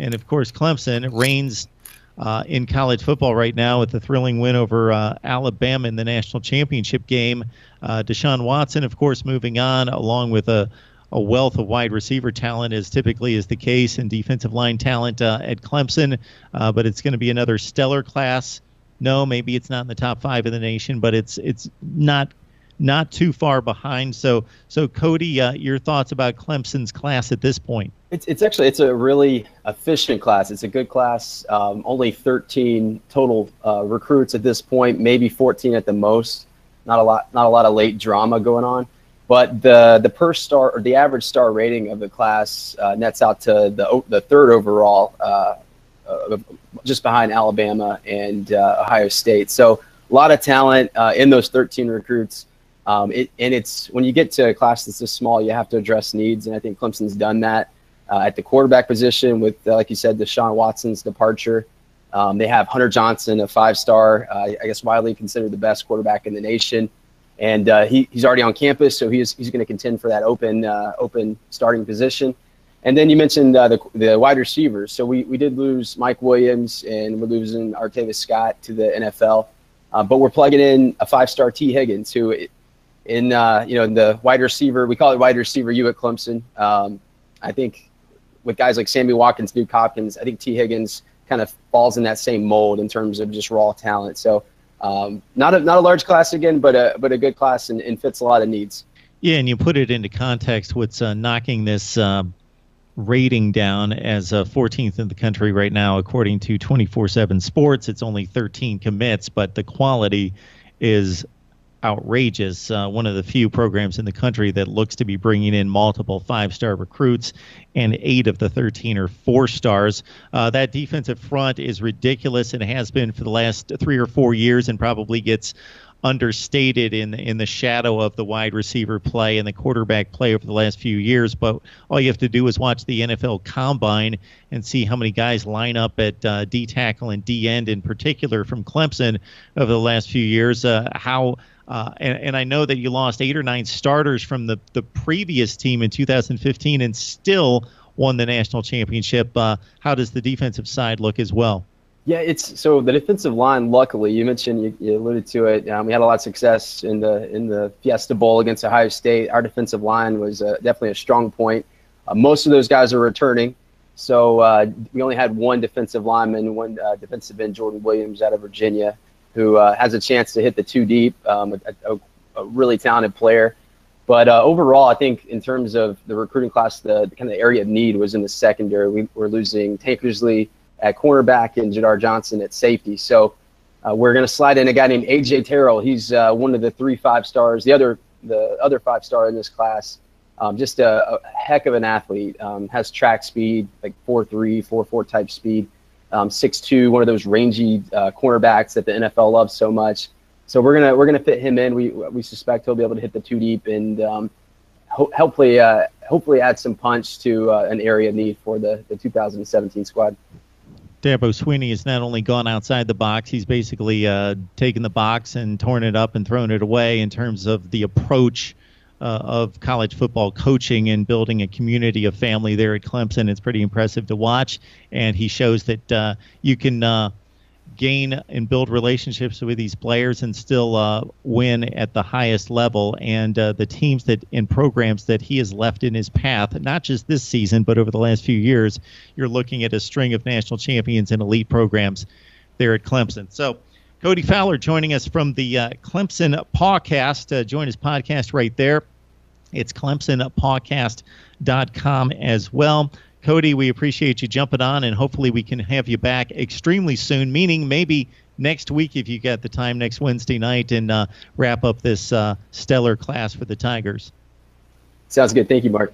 and of course Clemson reigns uh, in college football right now with the thrilling win over uh, Alabama in the national championship game. Uh, Deshaun Watson, of course, moving on along with a, a wealth of wide receiver talent, as typically is the case, and defensive line talent uh, at Clemson. Uh, but it's going to be another stellar class. No, maybe it's not in the top five of the nation, but it's it's not not too far behind. So, so Cody, uh, your thoughts about Clemson's class at this point? It's, it's actually it's a really efficient class. It's a good class. Um, only 13 total uh, recruits at this point, maybe 14 at the most. Not a lot, not a lot of late drama going on. But the the per star or the average star rating of the class uh, nets out to the the third overall, uh, uh, just behind Alabama and uh, Ohio State. So a lot of talent in those 13 recruits. Um, it, and it's when you get to a class that's this small, you have to address needs, and I think Clemson's done that uh, at the quarterback position with, uh, like you said, Deshaun Watson's departure. Um, they have Hunter Johnson, a five-star, uh, I guess widely considered the best quarterback in the nation, and uh, he, he's already on campus, so he's he's going to contend for that open uh, open starting position. And then you mentioned uh, the, the wide receivers. So we, we did lose Mike Williams, and we're losing Artavis Scott to the NFL. but we're plugging in a five-star Tee Higgins, who in uh, you know in the wide receiver. We call it wide receiver U at Clemson. Um, I think with guys like Sammy Watkins, Nuk Hopkins, I think Tee Higgins kind of falls in that same mold in terms of just raw talent. So um, not a not a large class again, but a but a good class and, and fits a lot of needs. Yeah, and you put it into context. What's uh, knocking this uh, rating down as uh, 14th in the country right now, according to 24/7 Sports. It's only 13 commits, but the quality is outrageous. Uh, one of the few programs in the country that looks to be bringing in multiple five star recruits, and eight of the 13 are four stars. Uh, that defensive front is ridiculous and has been for the last three or four years, and probably gets understated in in the shadow of the wide receiver play and the quarterback play over the last few years. But all you have to do is watch the NFL Combine and see how many guys line up at uh, D tackle and D end in particular from Clemson over the last few years. Uh, how uh, and, and, I know that you lost eight or nine starters from the, the previous team in 2015 and still won the national championship. Uh, how does the defensive side look as well? Yeah, it's so the defensive line. Luckily, you mentioned you, you alluded to it. Um, we had a lot of success in the in the Fiesta Bowl against Ohio State. Our defensive line was uh, definitely a strong point. Uh, most of those guys are returning, so uh, we only had one defensive lineman, one defensive end, Jordan Williams out of Virginia who uh, has a chance to hit the two deep, um, a, a, a, really talented player. But uh, overall, I think in terms of the recruiting class, the, the, kind of area of need was in the secondary. We were losing Tankersley at cornerback and Jadar Johnson at safety. So uh, we're going to slide in a guy named AJ Terrell. He's uh, one of the three five stars. The other the other five star in this class. Um, just a, a, heck of an athlete. Um, has track speed, like four three, four four type speed um, 6'2", one of those rangy uh, cornerbacks that the NFL loves so much. So we're gonna we're gonna fit him in. We we suspect he'll be able to hit the two deep and um, ho- hopefully uh, hopefully add some punch to uh, an area of need for the, the 2017 squad. Dabo Swinney has not only gone outside the box, he's basically uh, taken the box and torn it up and thrown it away in terms of the approach uh, of college football coaching and building a community of family there at Clemson. It's pretty impressive to watch, and he shows that uh, you can uh, gain and build relationships with these players and still uh, win at the highest level. And uh, the teams that and programs that he has left in his path, not just this season, but over the last few years, you're looking at a string of national champions and elite programs there at Clemson. So. Cody Fowler joining us from the uh, Clemson Pawcast. Uh, join his podcast right there. It's clemsonpawcast.com as well. Cody, we appreciate you jumping on, and hopefully we can have you back extremely soon, meaning maybe next week if you get the time next Wednesday night and uh, wrap up this uh, stellar class for the Tigers. Sounds good. Thank you, Mark.